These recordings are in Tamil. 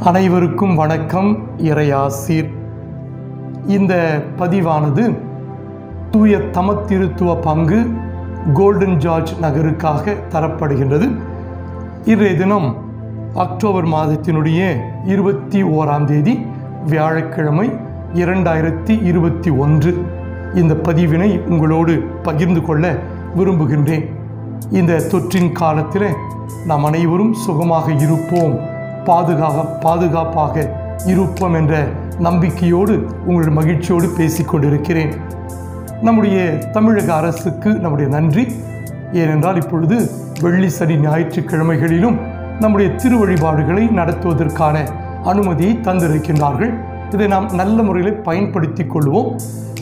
அனைவருக்கும் வணக்கம் இறையாசீர். இந்த பதிவானது தூய தமத்திருத்துவ பங்கு கோல்டன் ஜார்ஜ் நகருக்காக தரப்படுகின்றது. இன்றைய தினம் அக்டோபர் மாதத்தினுடைய இருபத்தி ஓராம் தேதி வியாழக்கிழமை இரண்டாயிரத்தி இருபத்தி ஒன்று. இந்த பதிவினை உங்களோடு பகிர்ந்து கொள்ள விரும்புகின்றேன். இந்த தொற்றின் காலத்தில் நாம் அனைவரும் சுகமாக இருப்போம். பாதுகாக பாதுகாப்பாக இருப்போம் என்ற நம்பிக்கையோடு உங்கள் மகிழ்ச்சியோடு பேசிக்கொண்டிருக்கிறேன் நம்முடைய தமிழக அரசுக்கு நம்முடைய நன்றி. ஏனென்றால் இப்பொழுது வெள்ளி சனி ஞாயிற்றுக்கிழமைகளிலும் நம்முடைய திருவழிபாடுகளை நடத்துவதற்கான அனுமதியை தந்திருக்கின்றார்கள். இதை நாம் நல்ல முறையில் பயன்படுத்தி கொள்வோம்.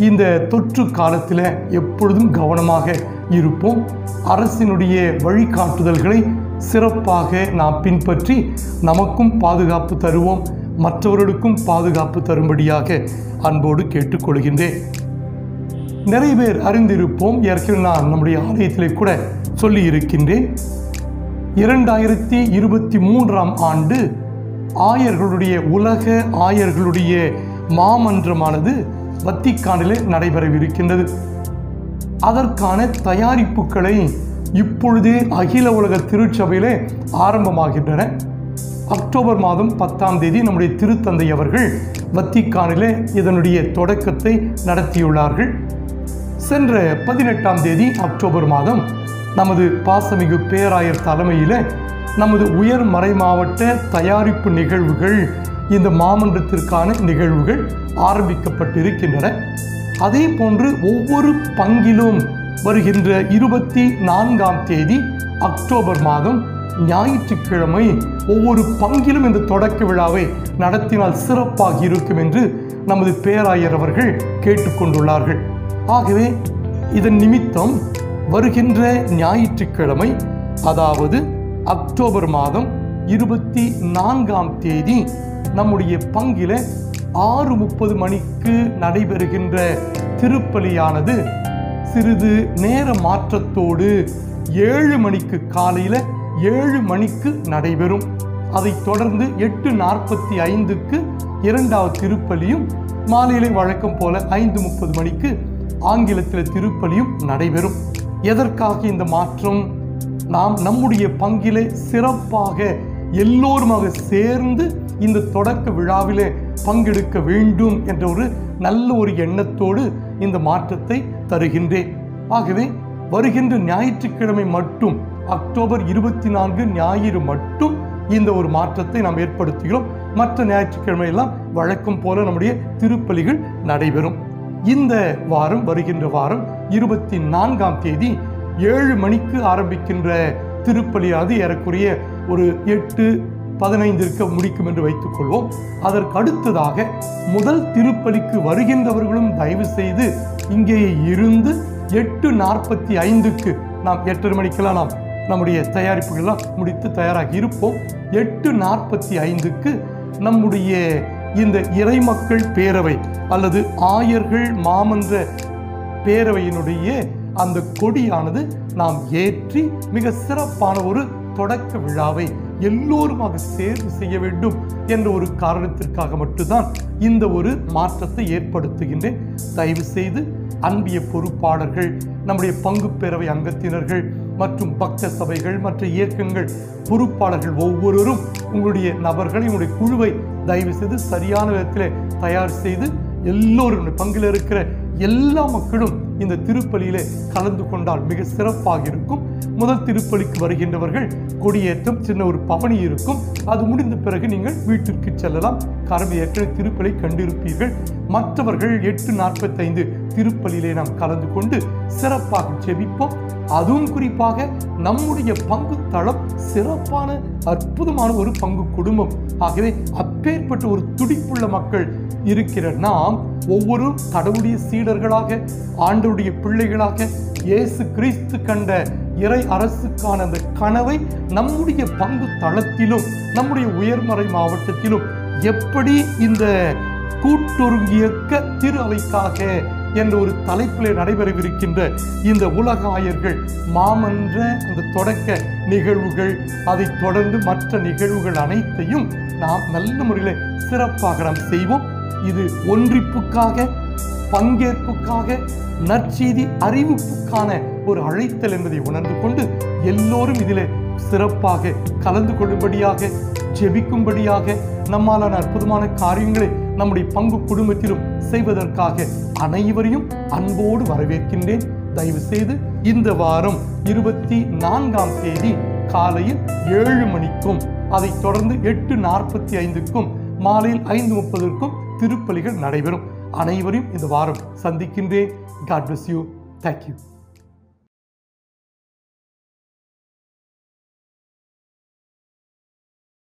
இந்த தொற்று காலத்தில் எப்பொழுதும் கவனமாக இருப்போம். அரசினுடைய வழிகாட்டுதல்களை சிறப்பாக நாம் பின்பற்றி நமக்கும் பாதுகாப்பு தருவோம். மற்றவர்களுக்கும் பாதுகாப்பு தரும்படியாக அன்போடு கேட்டுக்கொள்கின்றேன். நிறைய பேர் அறிந்திருப்போம். ஏற்கனவே நான் நம்முடைய ஆலயத்திலே கூட சொல்லி இருக்கின்றேன் இரண்டாயிரத்தி இருபத்தி மூன்றாம் ஆண்டு ஆயர்களுடைய உலக ஆயர்களுடைய மாமன்றமானது வத்திக்கானிலே நடைபெறவிருக்கின்றது. அதற்கான தயாரிப்புகளை இப்பொழுதே அகில உலக திருச்சபையிலே ஆரம்பமாகின்றன. அக்டோபர் மாதம் பத்தாம் தேதி நம்முடைய திருத்தந்தை அவர்கள் வத்திக்கானிலே இதனுடைய தொடக்கத்தை நடத்தியுள்ளார்கள். சென்ற பதினெட்டாம் தேதி அக்டோபர் மாதம் நமது பாசமிகு பேராயர் தலைமையில் நமது உயர் மறை மாவட்ட தயாரிப்பு நிகழ்வுகள் இந்த மாமன்றத்திற்கான நிகழ்வுகள் ஆரம்பிக்கப்பட்டிருக்கின்றன. அதே போன்று ஒவ்வொரு பங்கிலும் வருகின்ற இருபத்தி நான்காம் தேதி அக்டோபர் மாதம் ஞாயிற்றுக்கிழமை ஒவ்வொரு பங்கிலும் இந்த தொடக்க விழாவை நடத்தினால் சிறப்பாக இருக்கும் என்று நமது பேராயர் அவர்கள் கேட்டுக்கொண்டுள்ளார்கள். ஆகவே இதன் நிமித்தம் வருகின்ற ஞாயிற்றுக்கிழமை அதாவது அக்டோபர் மாதம் இருபத்தி நான்காம் தேதி நம்முடைய பங்கில ஆறு முப்பது மணிக்கு நடைபெறுகின்ற திருப்பலியானது சிறிது நேர மாற்றத்தோடு ஏழு மணிக்கு காலையில் ஏழு மணிக்கு நடைபெறும். அதைத் தொடர்ந்து எட்டு நாற்பத்தி ஐந்துக்கு இரண்டாவது திருப்பலியும் மாலையிலே வழக்கம் போல ஐந்து முப்பது மணிக்கு ஆங்கிலத்தில் திருப்பலியும் நடைபெறும். எதற்காக இந்த மாற்றம்? நாம் நம்முடைய பங்கிலே சிறப்பாக எல்லோருமாக சேர்ந்து இந்த தொடக்க விழாவிலே பங்கெடுக்க வேண்டும் என்ற ஒரு நல்ல ஒரு எண்ணத்தோடு இந்த மாற்றத்தை தருகின்றேன். ஆகவே வருகின்ற ஞாயிற்றுக்கிழமை மட்டும் அக்டோபர் இருபத்தி நான்கு ஞாயிறு மட்டும் இந்த ஒரு மாற்றத்தை நாம் ஏற்படுத்துகிறோம். மற்ற ஞாயிற்றுக்கிழமை எல்லாம் வழக்கம் போல நம்முடைய திருப்பலிகள் நடைபெறும். இந்த வாரம் வருகின்ற வாரம் இருபத்தி நான்காம் தேதி ஏழு மணிக்கு ஆரம்பிக்கின்ற திருப்பலியாவது ஏறக்குறைய ஒரு எட்டு பதினைந்திற்கு முடிக்கும் என்று வைத்துக் கொள்வோம் அதற்கு அடுத்ததாக முதல் திருப்பலிக்கு வருகின்றவர்களும் தயவு செய்து இங்கே இருந்து எட்டு நாற்பத்தி ஐந்துக்கு நாம் எட்டரை மணிக்கெல்லாம் நாம் நம்முடைய தயாரிப்புகள்லாம் முடித்து தயாராகி இருப்போம். எட்டு நாற்பத்தி ஐந்துக்கு நம்முடைய இந்த இறைமக்கள் பேரவை அல்லது ஆயர்கள் மாமன்ற பேரவையினுடைய அந்த கொடியானது நாம் ஏற்றி மிக சிறப்பான ஒரு தொடக்க விழாவை எல்லோருமாக சேர்ந்து செய்ய வேண்டும் என்ற ஒரு காரணத்திற்காக மட்டும்தான் இந்த ஒரு மாற்றத்தை ஏற்படுத்துகின்றேன். தயவு செய்து அன்பிய பொறுப்பாளர்கள் நம்முடைய பங்கு பேரவை அங்கத்தினர்கள் மற்றும் பக்த சபைகள் மற்ற இயக்கங்கள் பொறுப்பாளர்கள் ஒவ்வொருவரும் உங்களுடைய நபர்களை உங்களுடைய குழுவை தயவு செய்து சரியான விதத்தில் தயார் செய்து எல்லோரும் பங்கில் இருக்கிற எல்லா மக்களும் இந்த திருப்பலியிலே கலந்து கொண்டால் மிக சிறப்பாக இருக்கும் முதல் திருப்பலிக்கு வருகின்றவர்கள் கொடியேற்றம் சின்ன ஒரு பவனி இருக்கும். அது முடிந்த பிறகு நீங்கள் வீட்டிற்கு செல்லலாம். காரணம் ஏற்கனவே திருப்பலை கண்டிருப்பீர்கள். மற்றவர்கள் எட்டு நாற்பத்தைந்து திருப்பலியிலே நாம் கலந்து கொண்டு சிறப்பாக செபிப்போம் அதுவும் குறிப்பாக நம்முடைய பங்கு தளம் சிறப்பான அற்புதமான ஒரு பங்கு குடும்பம். ஆகவே அப்பேற்பட்ட ஒரு துடிப்புள்ள மக்கள் இருக்கிற நாம் ஒவ்வொரு கடவுளுடைய சீடர்களாக ஆண்டவருடைய பிள்ளைகளாக இயேசு கிறிஸ்து கண்ட இறை அரசுக்கான அந்த கனவை நம்முடைய பங்கு தளத்திலும் நம்முடைய உயர்மறை மாவட்டத்திலும் எப்படி இந்த கூட்டுருங்கியக்க திரு அவைக்காக என்ற ஒரு தலைப்பிலே நடைபெறவிருக்கின்ற இந்த உலக ஆயர்கள் மாமன்ற அந்த தொடக்க நிகழ்வுகள் அதைத் தொடர்ந்து மற்ற நிகழ்வுகள் அனைத்தையும் நாம் நல்ல முறையில் சிறப்பாக நாம் செய்வோம். இது ஒன்றிப்புக்காக பங்கேற்புக்காக நற்செய்தி அறிவிப்புக்கான ஒரு அழைத்தல் என்பதை உணர்ந்து கொண்டு எல்லோரும் இதில் சிறப்பாக கலந்து கொள்ளும்படியாக ஜெபிக்கும்படியாக நம்மாலான அற்புதமான காரியங்களை நம்முடைய பங்கு குடும்பத்திலும் செய்வதற்காக அனைவரையும் அன்போடு வரவேற்கின்றேன். தயவு செய்து இந்த வாரம் இருபத்தி நான்காம் தேதி காலையில் ஏழு மணிக்கும் அதைத் தொடர்ந்து எட்டு நாற்பத்தி ஐந்துக்கும் மாலையில் ஐந்து முப்பதற்கும் திருப்பலிகள் நடைபெறும். அனைவரையும் இந்த வாரம் சந்திக்கின்றேன். God bless you thank you